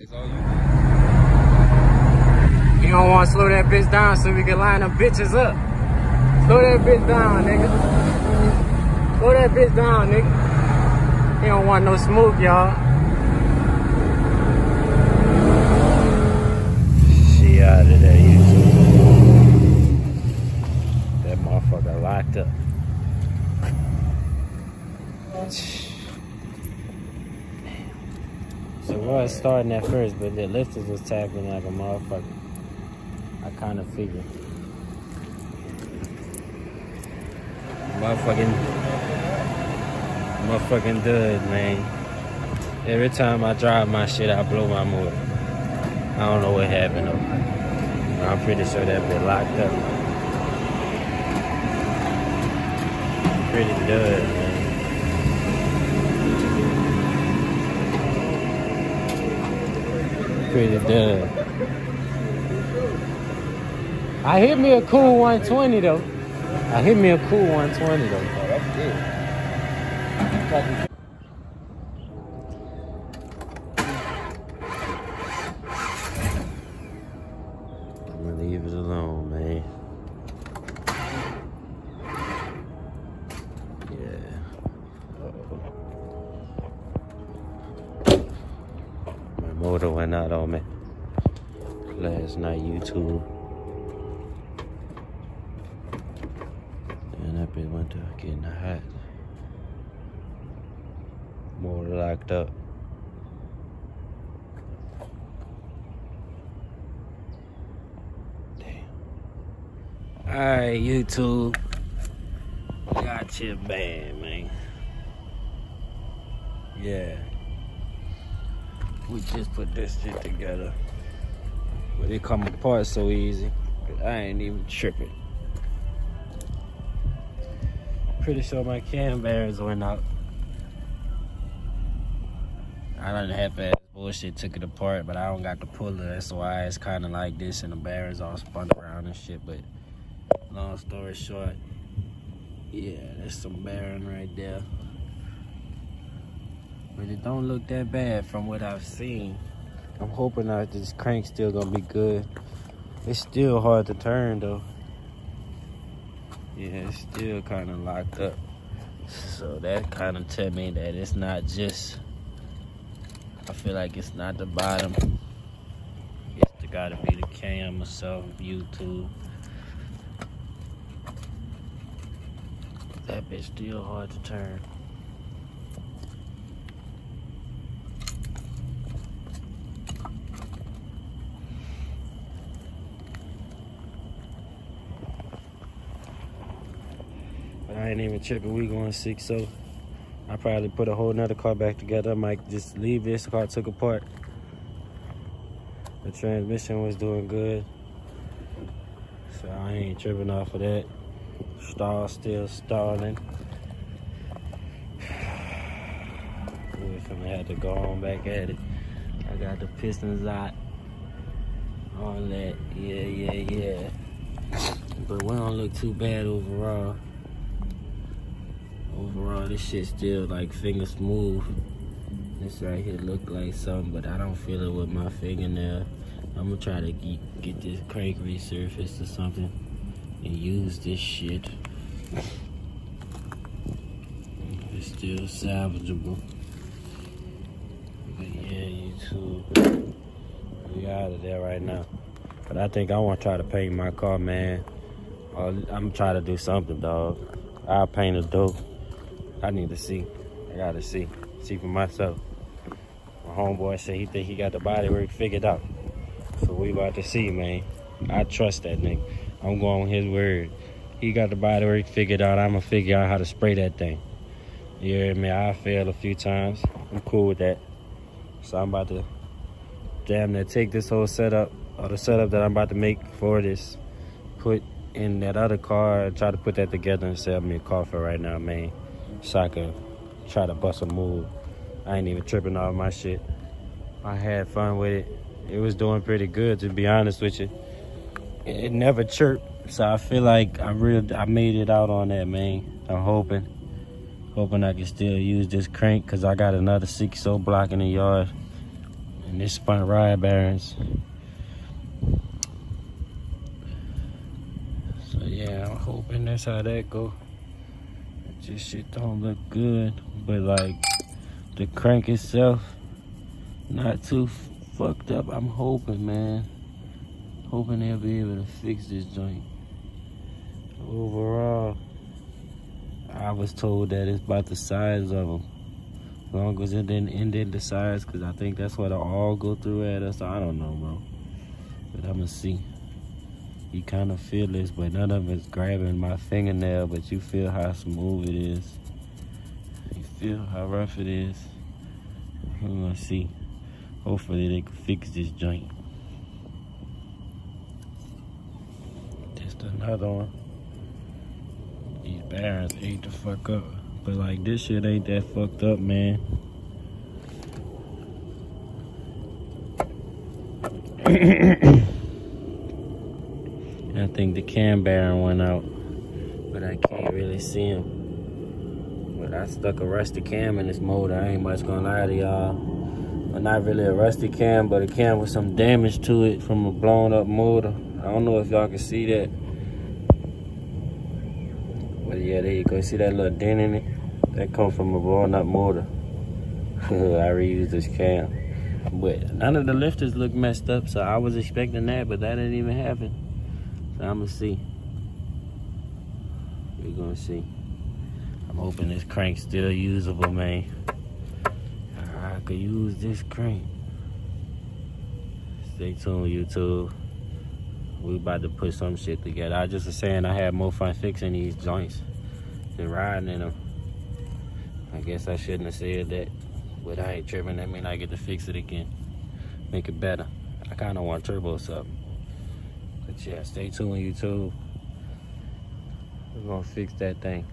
It's all you. You don't want to slow that bitch down so we can line them bitches up. Slow that bitch down, nigga. Slow that bitch down, nigga. You don't want no smoke, y'all. She out of there, you That motherfucker locked up. So it was starting at first, but the lifters was tapping like a motherfucker. I kind of figured. Motherfucking, motherfucking dud, man. Every time I drive my shit, I blow my motor. I don't know what happened though. I'm pretty sure that been locked up. Pretty dud, man. Pretty dud. I hit me a cool 120 though. I hit me a cool 120 though. I'm gonna leave it alone, man. Yeah. Motor went out on me last night, YouTube. And that bitch went to getting hot. Motor locked up. Damn. Alright, YouTube. Got your band, man. Yeah. We just put this shit together. But it come apart so easy. I ain't even tripping. Pretty sure my cam bearings went out. I done half ass bullshit took it apart, but I don't got the puller. That's why it's kind of like this and the bearings all spun around and shit. But long story short, yeah, there's some bearing right there. But it don't look that bad from what I've seen. I'm hoping that this crank's still gonna be good. It's still hard to turn though. Yeah, it's still kind of locked up. So that kind of tell me that it's not just, I feel like it's not the bottom. It's gotta be the cam or something, YouTube. That bitch still hard to turn. I ain't even tripping. We going six, so I probably put a whole nother car back together. I might just leave this car took apart. The transmission was doing good. So I ain't tripping off of that. Stall still stalling. We're gonna have to go on back at it. I got the pistons out. All that. Yeah, yeah, yeah. But we don't look too bad overall overall this shit still like finger smooth this right here look like something but i don't feel it with my fingernail. I'm gonna try to get, get this crank resurfaced or something and use this shit. It's still salvageable. But yeah youtube we out of there right now. But i think i want to try to paint my car man. I'm gonna try to do something dog. I'll paint a dope I need to see. I gotta see. See for myself. My homeboy said he think he got the body work figured out. So we about to see, man. I trust that nigga. I'm going on his word. He got the body work figured out. I'ma figure out how to spray that thing. You hear me? I failed a few times. I'm cool with that. So I'm about to damn near take this whole setup or the setup that I'm about to make for this, put in that other car try to put that together and sell me a car for right now, man so I could try to bust a move. I ain't even tripping off my shit. I had fun with it. It was doing pretty good, to be honest with you. It never chirped, so I feel like I real I made it out on that, man. I'm hoping, hoping I can still use this crank, cause I got another 6 so block in the yard, and And this spun rod bearings. So yeah, I'm hoping that's how that go. This shit don't look good, but like the crank itself, not too fucked up. I'm hoping, man. Hoping they'll be able to fix this joint. Overall, I was told that it's about the size of them. As long as it didn't end in the size, because I think that's what I all go through at us. I don't know, bro. But I'm going to see. You kind of feel this, but none of it's grabbing my fingernail, but you feel how smooth it is. You feel how rough it is. I'm to see. Hopefully they can fix this joint. Just another one. These bearings ate the fuck up. But like this shit ain't that fucked up, man. I think the cam bearing went out, but I can't really see him. But I stuck a rusty cam in this motor. I ain't much gonna lie to y'all. But not really a rusty cam, but a cam with some damage to it from a blown up motor. I don't know if y'all can see that. But yeah, there you go. See that little dent in it? That come from a blown up motor. I reused this cam. But none of the lifters look messed up, so I was expecting that, but that didn't even happen. So I'm gonna see. We're gonna see. I'm hoping this crank still usable, man. I could use this crank. Stay tuned, YouTube. We about to put some shit together. I just was saying I had more fun fixing these joints than riding in them. I guess I shouldn't have said that, but I ain't tripping. That mean I get to fix it again, make it better. I kind of want turbo something. But yeah, stay tuned, YouTube. We're gonna fix that thing.